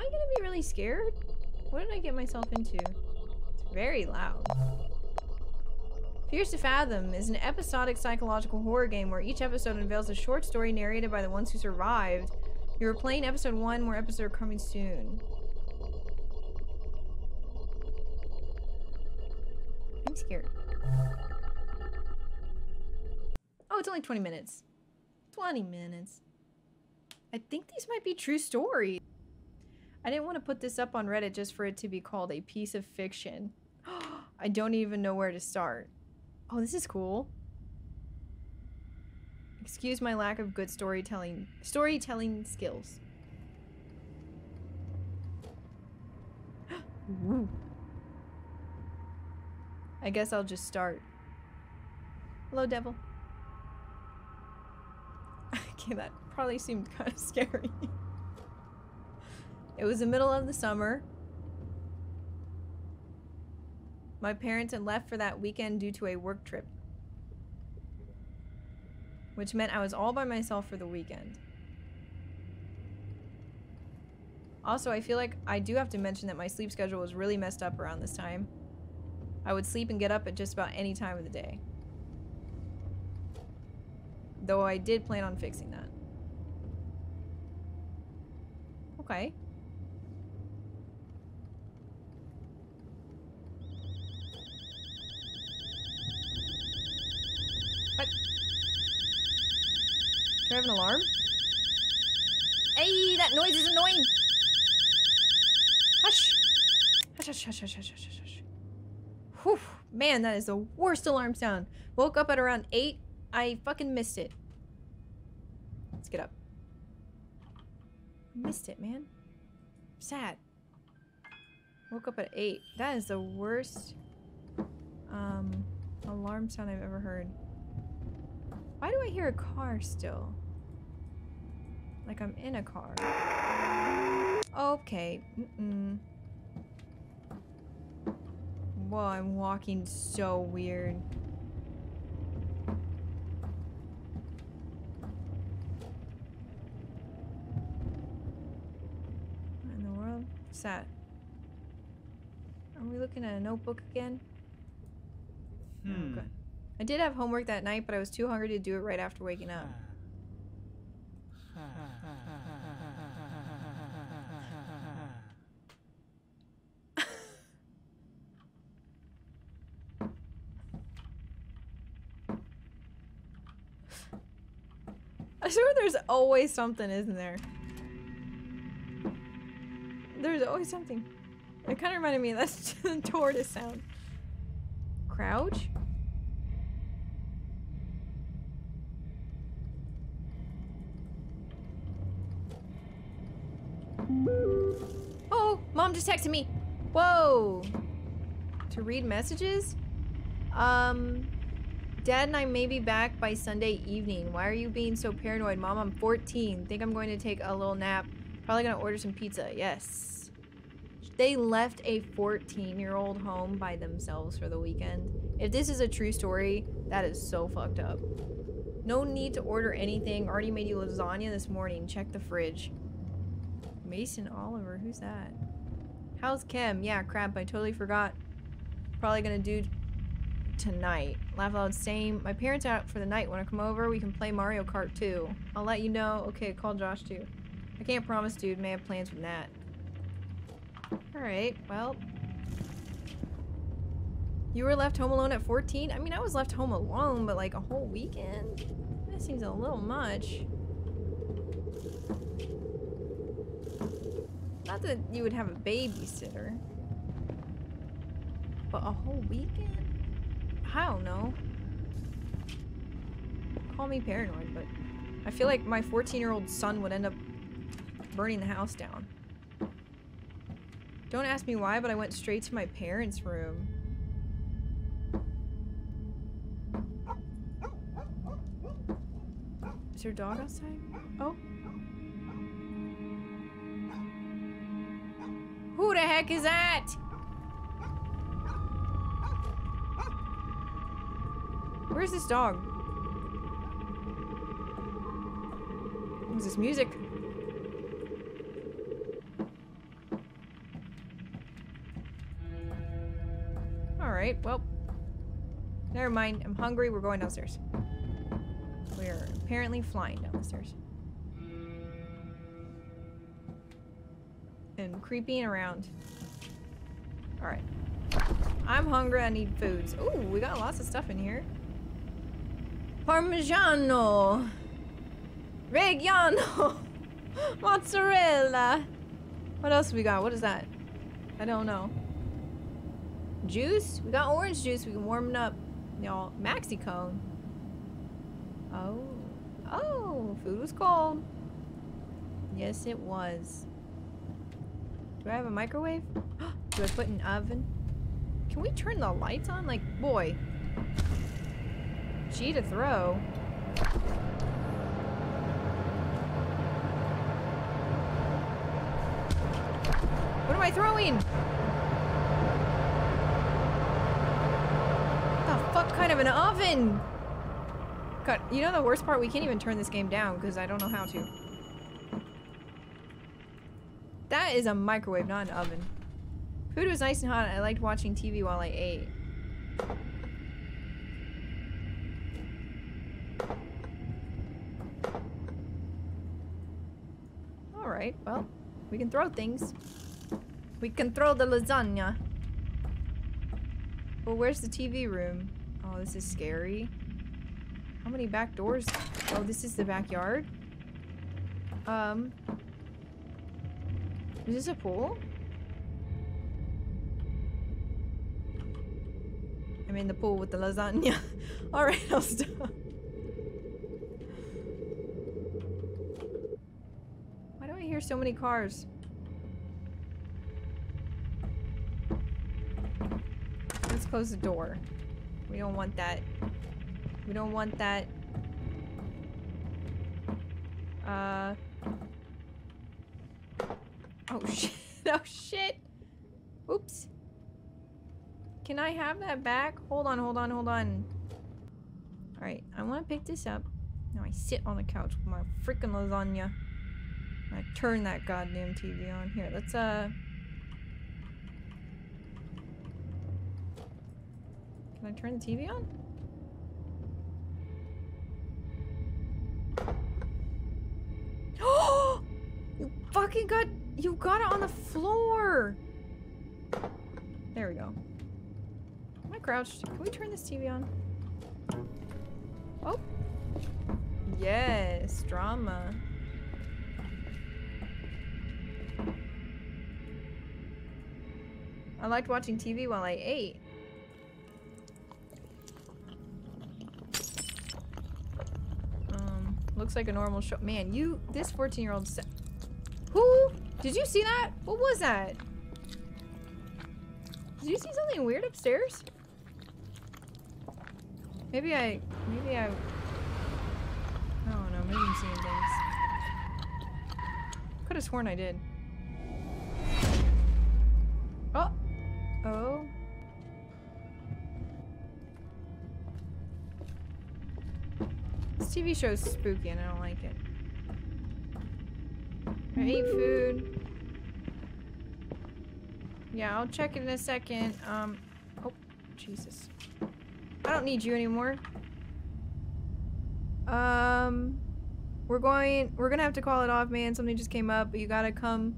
I gonna be really scared? What did I get myself into? It's very loud. Fears to Fathom is an episodic psychological horror game where each episode unveils a short story narrated by the ones who survived. You're playing episode one, more episodes are coming soon. I'm scared. Oh, it's only 20 minutes. 20 minutes. I think these might be true stories. I didn't want to put this up on Reddit just for it to be called a piece of fiction. I don't even know where to start. Oh, this is cool. Excuse my lack of good storytelling storytelling skills. I guess I'll just start. Hello, devil. okay, that probably seemed kind of scary. it was the middle of the summer. My parents had left for that weekend due to a work trip. Which meant I was all by myself for the weekend. Also, I feel like I do have to mention that my sleep schedule was really messed up around this time. I would sleep and get up at just about any time of the day. Though I did plan on fixing that. Okay. Do I have an alarm? Hey, that noise is annoying! Hush! Hush, hush, hush, hush, hush, hush, hush. Whew, man, that is the worst alarm sound. Woke up at around 8. I fucking missed it. Let's get up. Missed it, man. Sad. Woke up at 8. That is the worst um, alarm sound I've ever heard. Why do I hear a car still? Like I'm in a car. Okay. Mm -mm. Whoa, I'm walking so weird. What in the world? What's that? Are we looking at a notebook again? Oh, Hmm. good. I did have homework that night, but I was too hungry to do it right after waking up. I swear there's always something, isn't there? There's always something. It kind of reminded me of that tortoise sound. Crouch? Oh, mom just texted me. Whoa. To read messages? Um, Dad and I may be back by Sunday evening. Why are you being so paranoid? Mom, I'm 14. Think I'm going to take a little nap. Probably gonna order some pizza. Yes. They left a 14 year old home by themselves for the weekend. If this is a true story, that is so fucked up. No need to order anything. Already made you lasagna this morning. Check the fridge. Mason Oliver, who's that? How's Chem? Yeah, crap, I totally forgot. Probably gonna do tonight. Laugh loud, same. My parents are out for the night. Wanna come over? We can play Mario Kart too. I'll let you know. Okay, call Josh too. I can't promise, dude. May have plans with that. Alright, well. You were left home alone at 14? I mean, I was left home alone, but like a whole weekend? That seems a little much. Not that you would have a babysitter. But a whole weekend? I don't know. Call me paranoid, but I feel like my 14 year old son would end up burning the house down. Don't ask me why, but I went straight to my parents' room. Is a dog outside? Oh. Who the heck is that? Where's this dog? What is this music? Alright, well. Never mind. I'm hungry. We're going downstairs. We're apparently flying down the stairs. And creeping around. Alright. I'm hungry. I need foods. Ooh, we got lots of stuff in here. Parmigiano. Reggiano. Mozzarella. What else we got? What is that? I don't know. Juice? We got orange juice. We can warm it up. Y'all, maxi cone. Oh. Oh, food was cold. Yes, it was. Do I have a microwave? Do I put an oven? Can we turn the lights on? Like, boy. G to throw. What am I throwing? What the fuck kind of an oven? God, you know the worst part? We can't even turn this game down because I don't know how to. That is a microwave, not an oven. Food was nice and hot. I liked watching TV while I ate. Alright, well, we can throw things. We can throw the lasagna. Well, where's the TV room? Oh, this is scary. How many back doors? Oh, this is the backyard? Um. Is this a pool? I'm in the pool with the lasagna. Alright, I'll stop. Why do I hear so many cars? Let's close the door. We don't want that. We don't want that. Uh. Oh shit. Oh shit. Oops. Can I have that back? Hold on, hold on, hold on. Alright, I want to pick this up. Now I sit on the couch with my freaking lasagna. I turn that goddamn TV on. Here, let's, uh... Can I turn the TV on? Oh! you fucking got... You got it on the floor! There we go. Am I crouched? Can we turn this TV on? Oh. Yes, drama. I liked watching TV while I ate. Um, looks like a normal show. Man, you, this 14 year old Who? Did you see that? What was that? Did you see something weird upstairs? Maybe I, maybe I, I don't know, maybe I'm seeing things. Could have sworn I did. Oh! Oh. This TV show's spooky and I don't like it. I ate food. Yeah, I'll check it in a second. Um, oh, Jesus. I don't need you anymore. Um, we're going, we're gonna have to call it off, man. Something just came up, but you gotta come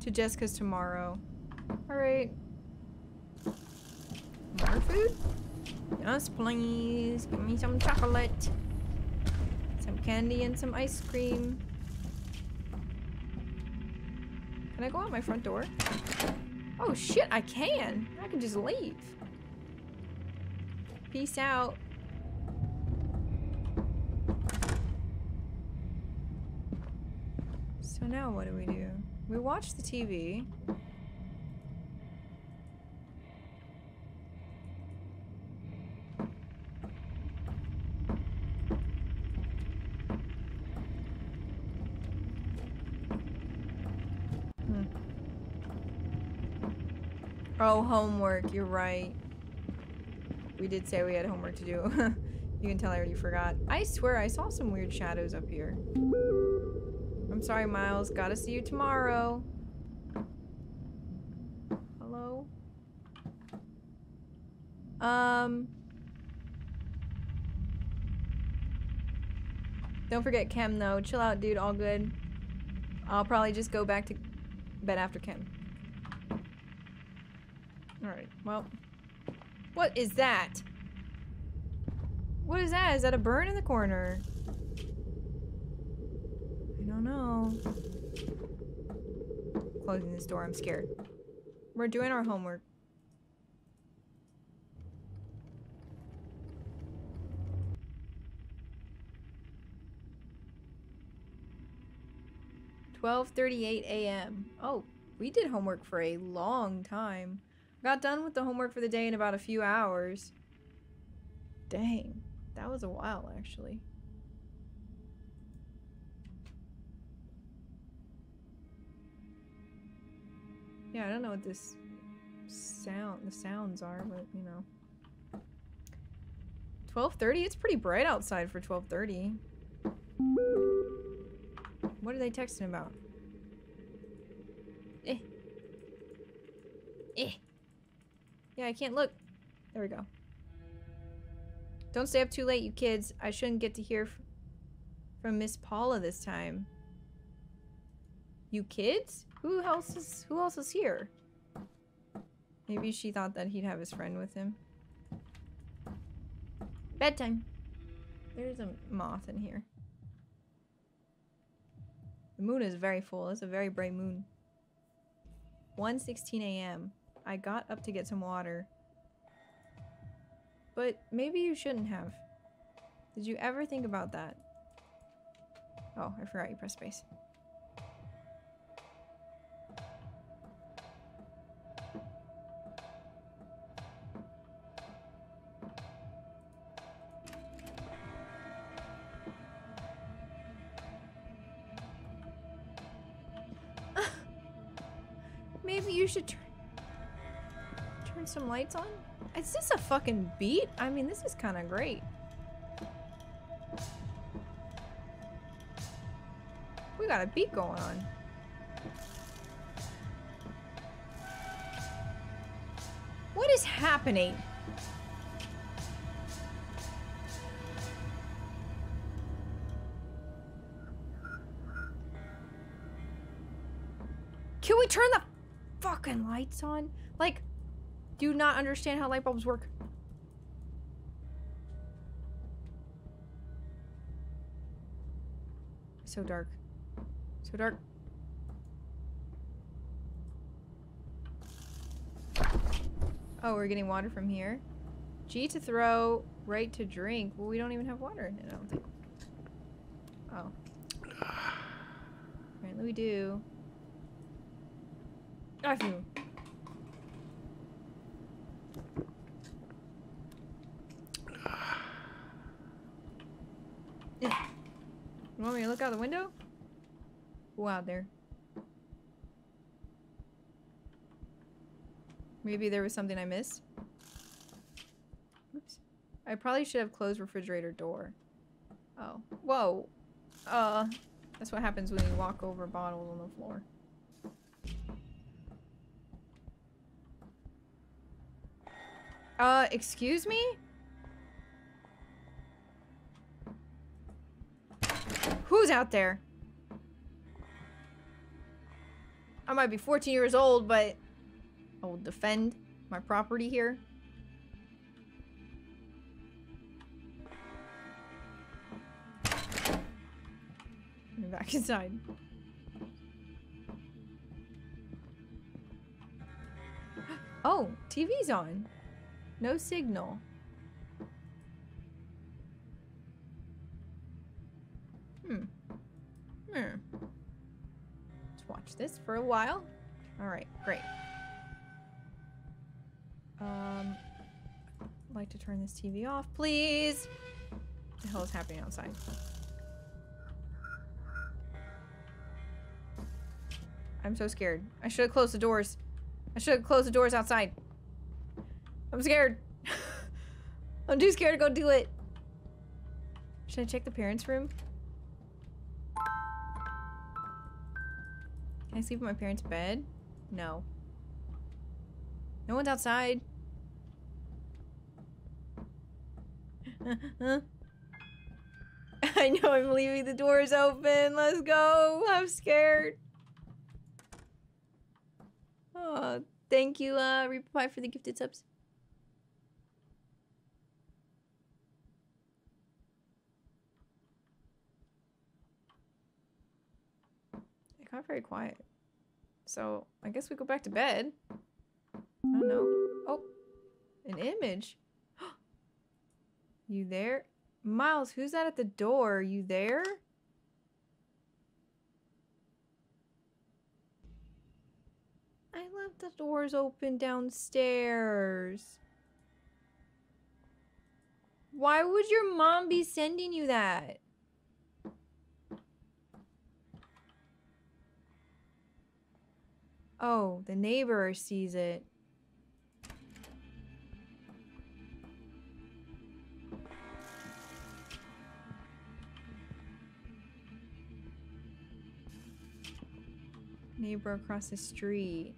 to Jessica's tomorrow. Alright. More food? Yes, please. Give me some chocolate. Some candy and some ice cream. Can I go out my front door? Oh shit, I can. I can just leave. Peace out. So now what do we do? We watch the TV. Hmm. Oh, homework. You're right. We did say we had homework to do. you can tell I already forgot. I swear I saw some weird shadows up here. I'm sorry, Miles. Gotta see you tomorrow. Hello? Um. Don't forget Chem though. Chill out, dude. All good. I'll probably just go back to bed after Chem. Alright, well. What is that? What is that? Is that a burn in the corner? I don't know. Closing this door, I'm scared. We're doing our homework. Twelve thirty-eight a.m. Oh, we did homework for a long time. Got done with the homework for the day in about a few hours. Dang, that was a while actually. Yeah, I don't know what this sound the sounds are, but you know. 12:30. It's pretty bright outside for 12:30. What are they texting about? Eh. Eh. Yeah, I can't look. There we go. Don't stay up too late, you kids. I shouldn't get to hear from Miss Paula this time. You kids? Who else is who else is here? Maybe she thought that he'd have his friend with him. Bedtime. There's a moth in here. The moon is very full. It's a very bright moon. 1.16 a.m. I got up to get some water. But maybe you shouldn't have. Did you ever think about that? Oh, I forgot you press space. Maybe you should turn some lights on. Is this a fucking beat? I mean, this is kind of great. We got a beat going on. What is happening? Can we turn the fucking lights on? Like, do not understand how light bulbs work. So dark. So dark. Oh, we're getting water from here. G to throw, right to drink. Well, we don't even have water in it, I don't think. Oh. Apparently we do. Ah, I feel. You want me to look out the window? Go out there. Maybe there was something I missed. Oops. I probably should have closed refrigerator door. Oh. Whoa. Uh, that's what happens when you walk over bottles on the floor. Uh, excuse me? Who's out there? I might be 14 years old, but I will defend my property here. Back inside. Oh, TV's on. No signal. This for a while. Alright, great. Um, I'd like to turn this TV off, please. What the hell is happening outside? I'm so scared. I should have closed the doors. I should have closed the doors outside. I'm scared. I'm too scared to go do it. Should I check the parents' room? Sleep in my parents' bed? No. No one's outside. I know I'm leaving the doors open. Let's go. I'm scared. Oh, thank you, uh, Reply for the gifted subs. It got very quiet. So, I guess we go back to bed. I don't know. Oh, an image. you there? Miles, who's that at the door? Are You there? I left the doors open downstairs. Why would your mom be sending you that? Oh, the neighbor sees it. Neighbor across the street.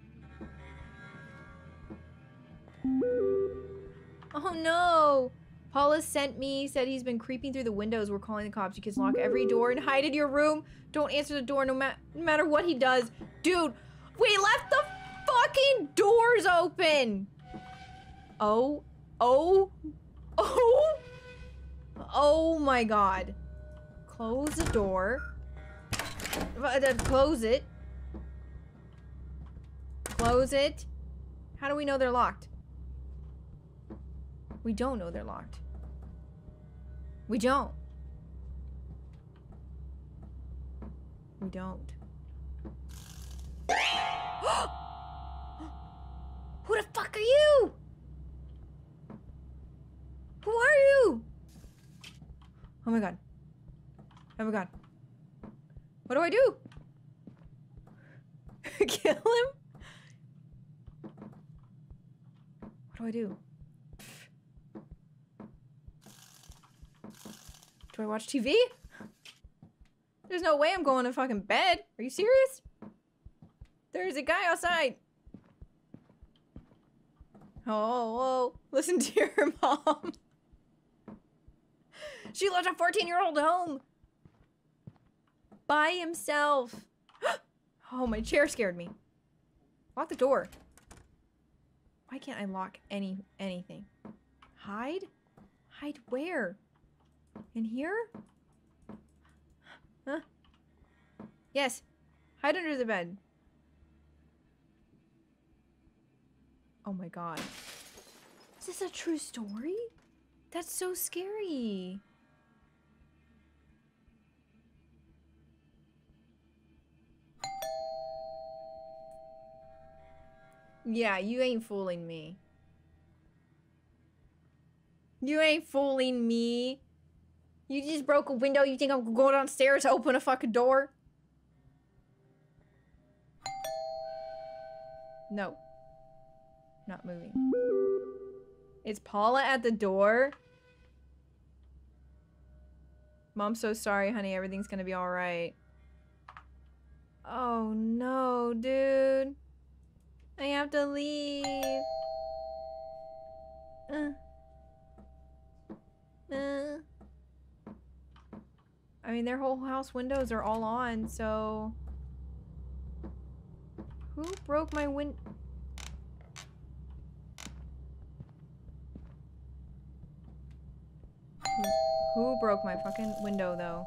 Oh no! Paula sent me, said he's been creeping through the windows. We're calling the cops. You kids lock every door and hide in your room. Don't answer the door no, ma no matter what he does. Dude, we left the fucking doors open! Oh, oh, oh, oh my god. Close the door. Uh, close it. Close it. How do we know they're locked? We don't know they're locked. We don't. We don't. Who the fuck are you? Who are you? Oh my god. Oh my god. What do I do? Kill him? What do I do? Do I watch TV? There's no way I'm going to fucking bed. Are you serious? There's a guy outside. Oh, oh, listen to your mom. she left a 14 year old home by himself. oh, my chair scared me. Lock the door. Why can't I lock any anything? Hide? Hide where? In here? Huh? Yes. Hide under the bed. Oh my god. Is this a true story? That's so scary. Yeah, you ain't fooling me. You ain't fooling me. You just broke a window. You think I'm going downstairs to open a fucking door? No. Not moving. Is Paula at the door? Mom, so sorry, honey. Everything's gonna be alright. Oh, no, dude. I have to leave. Uh. Uh. I mean, their whole house windows are all on, so... Who broke my win- Who broke my fucking window, though?